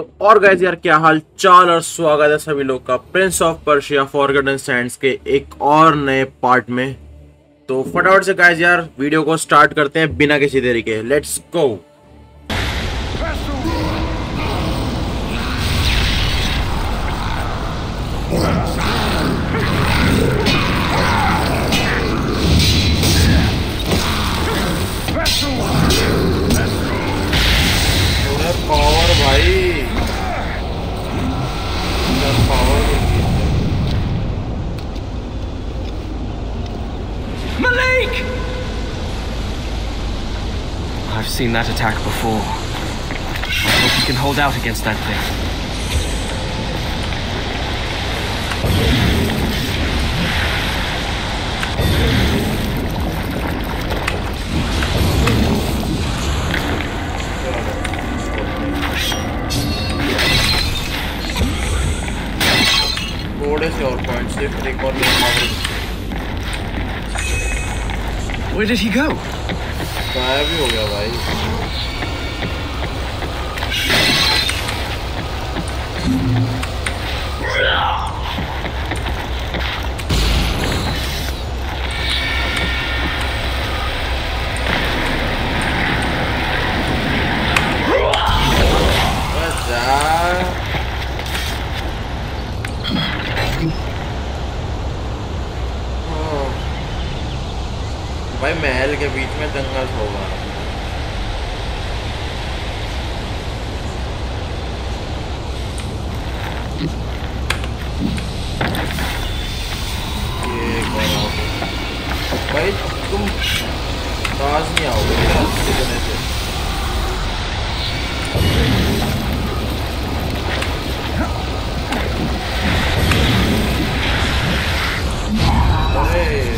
تو اور گائز یار کیا حال چال اور سواگت ہے سبھی لوگ کا Prince of Persia Forgotten Sands کے ایک اور نئے پارٹ میں۔ تو فٹافٹ سے گائز یار ویڈیو کو سٹارٹ کرتے ہیں بنا کسی طریقے let's go break. I've seen that attack before. I hope we can hold out against that thing. Bonus is points point, so if you take more, where did he go? بھائی محل کے بیچ میں دنگل ہوگا۔ بھائی تم تاج نہیں آؤ گے۔ کتنے سے Hey.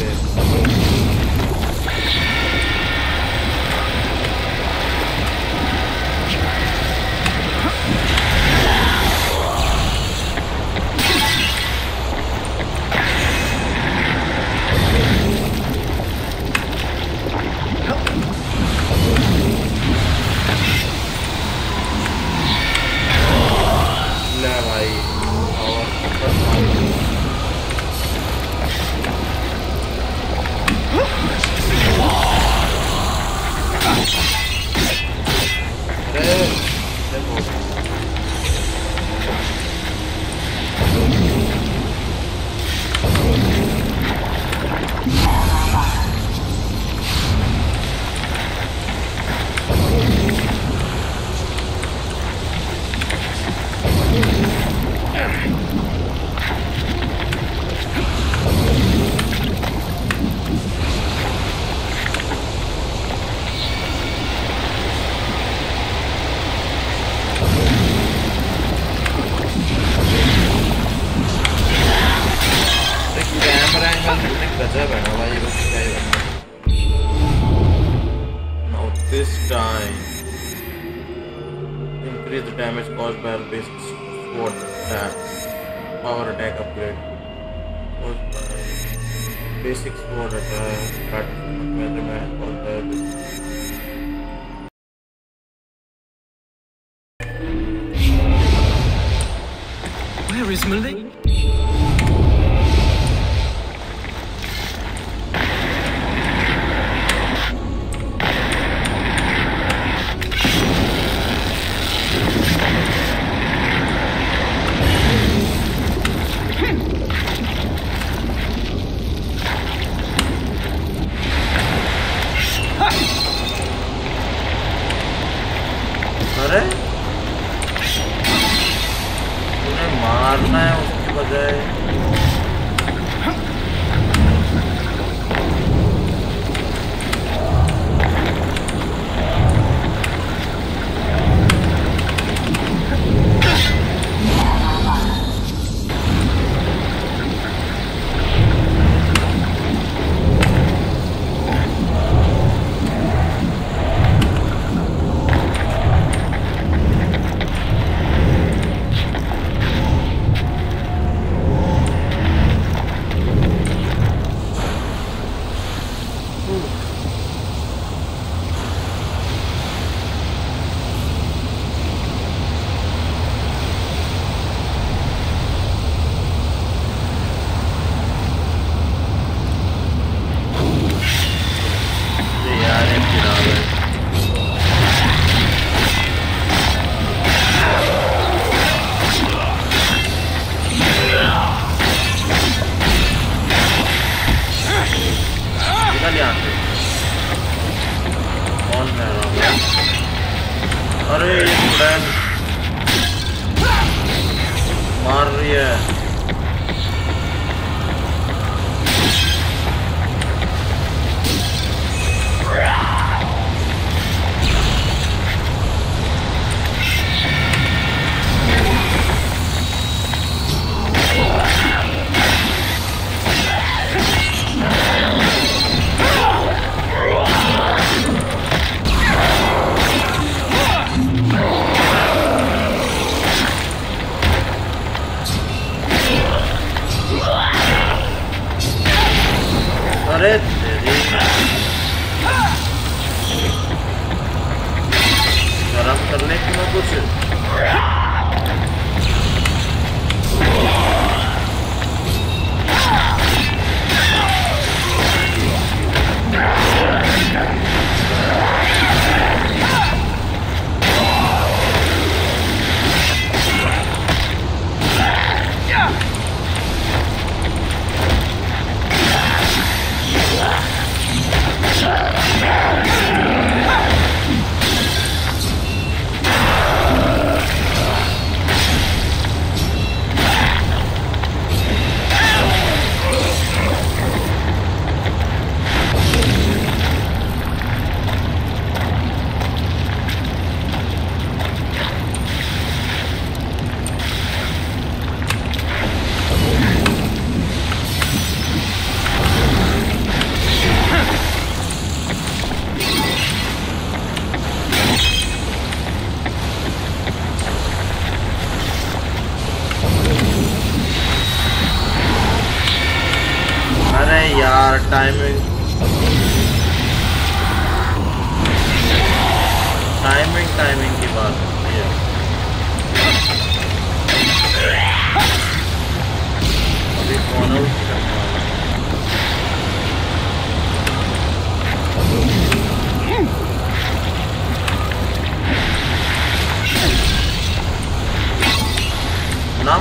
is sword uh, power attack upgrade. Or uh, basic sword attack, but weatherman or the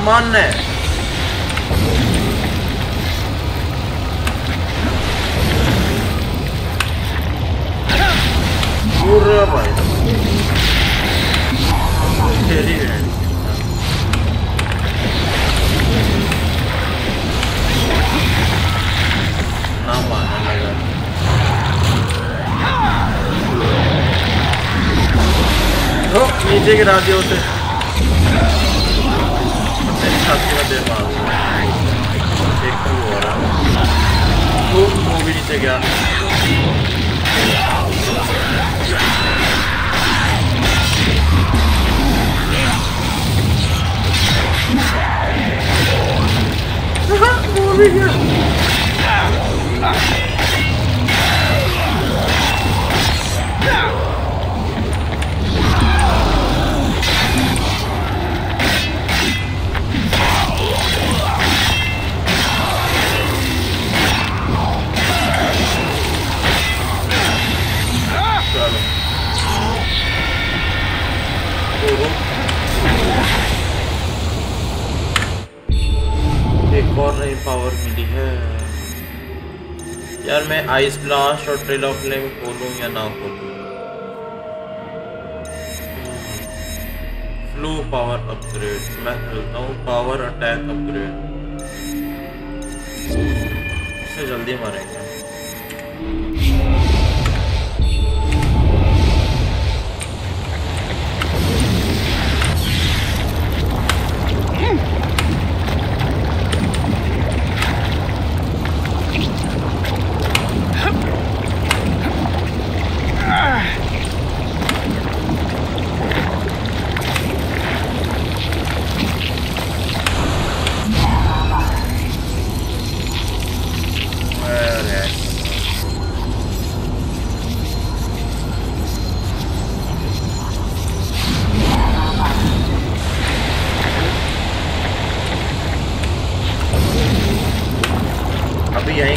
まんねえ Kurwa Delivery Number, number お、見てくださいよって。saatira dermal ecco ora con mobili segati Ah, mobili! Ice blast اور trail of flame کھولوں یا نہ کھولوں؟ Flu power upgrade میں کھیلتا ہوں. Power attack upgrade اس سے جلدی ماریں گے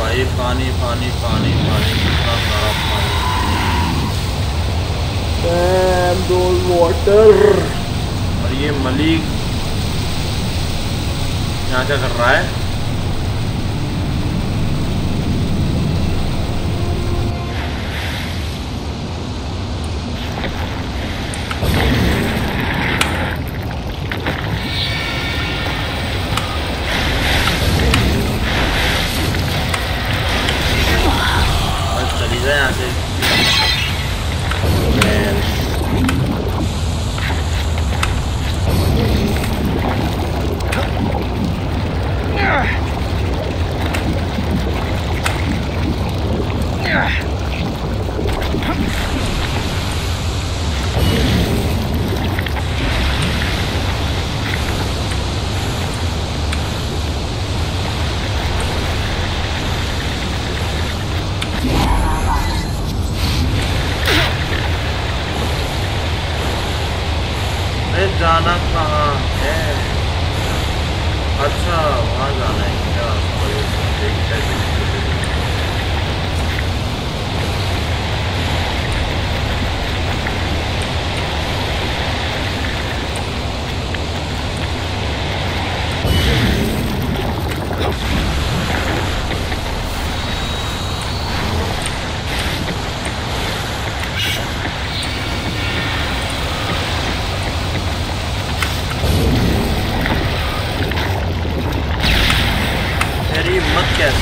بھائی پانی پانی پانی پانی کتنا سارا پانی۔ واٹر اور یہ ملک یہاں کیا کر رہا ہے؟ جانا کہاں؟ ہے۔ اچھا وہاں جانا ہے۔ کیا دیکھتا ہے؟ Itu.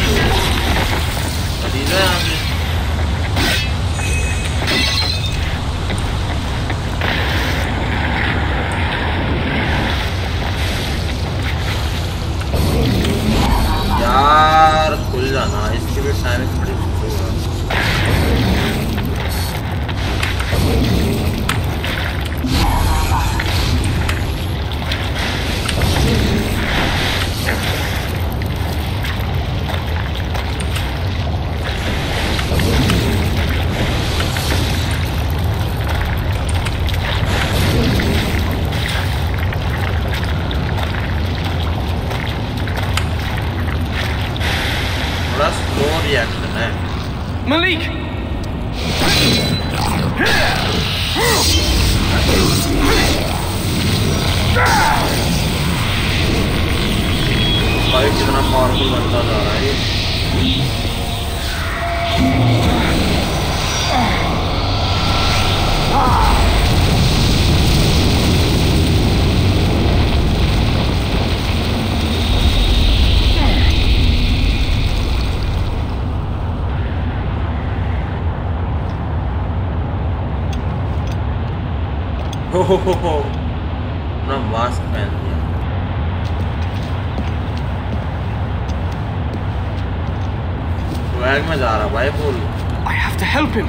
Not From Wasp Where am I going? I have to help him.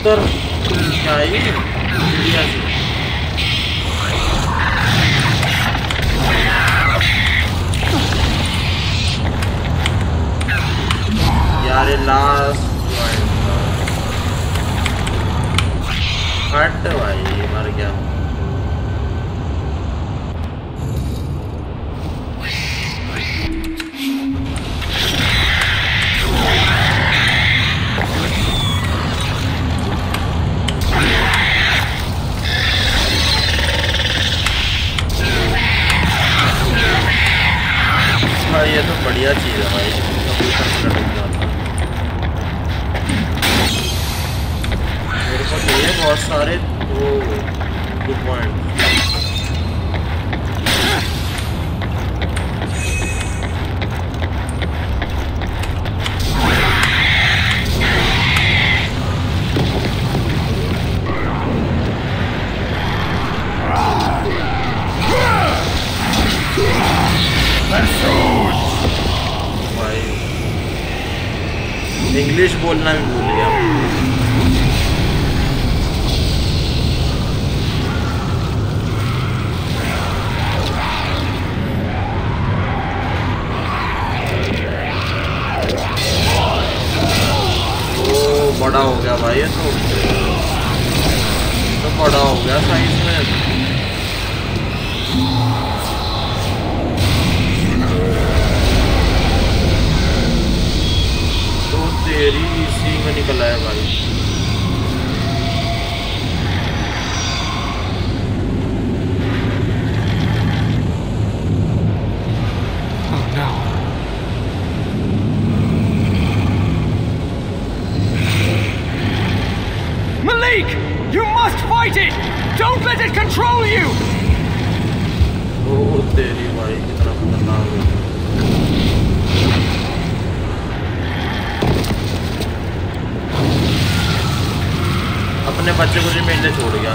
Uttar کیا انڈیا سے یار لاسٹ ہٹ بھائی مر گیا بڑھیا چیز ہے بھائی۔ میرے پاس یہ بہت سارے وہ گڈ پوائنٹ انگلش بولنا بھی بھول اپنے بچے کو ریمینڈ چھوڑ گیا۔